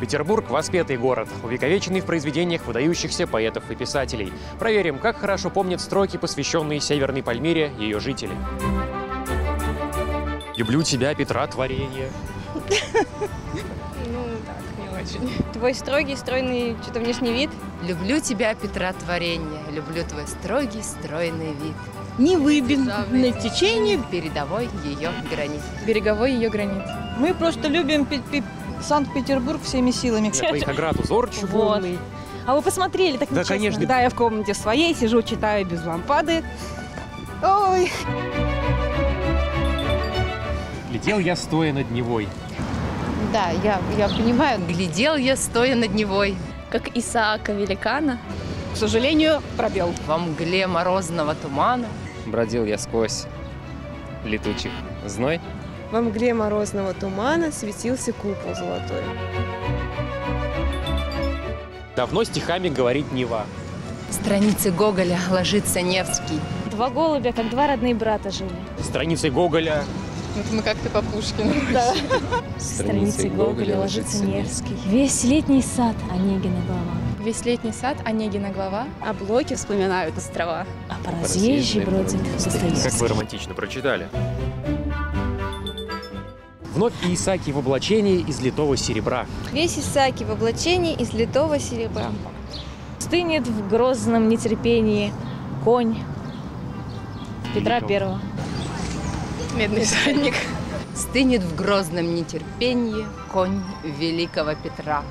Петербург – воспетый город, увековеченный в произведениях выдающихся поэтов и писателей. Проверим, как хорошо помнят строки, посвященные Северной Пальмире, ее жители. Люблю тебя, Петра, творение. Ну, так, не очень. Твой строгий, стройный, что-то внешний вид. Люблю тебя, Петра, творение, люблю твой строгий, стройный вид. Не выбин на течение. Передовой ее границ. Береговой ее гранит. Мы просто любим Санкт-Петербург всеми силами. Пейхоград узор Вот. А вы посмотрели, так Да, нечестно. конечно. Да, я в комнате своей сижу, читаю без лампады. Ой, Глядел я, стоя над Невой. Да, я, я понимаю. Глядел я, стоя над Невой, Как Исаака Великана. к сожалению, пробел. во мгле морозного тумана. Бродил я сквозь летучих зной. Во мгле морозного тумана светился купол золотой. Давно стихами говорит Нева. Страницы Гоголя ложится Невский. Два голубя, как два родные брата жили. Страницы Гоголя. Вот мы как-то по Пушкину. Страницы Гоголя ложится Невский. Весь летний сад Онегина глава. Весь летний сад, Онегина глава. А блоки вспоминают острова. А по разъезжей бродит Как Достоевский. вы романтично прочитали. Вновь Исаки в облачении из литого серебра. Весь Исааки в облачении из литого серебра. Стынет в грозном нетерпении конь Петра Великого. Первого. Медный всадник. Стынет в грозном нетерпении конь великого Петра.